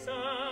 stessa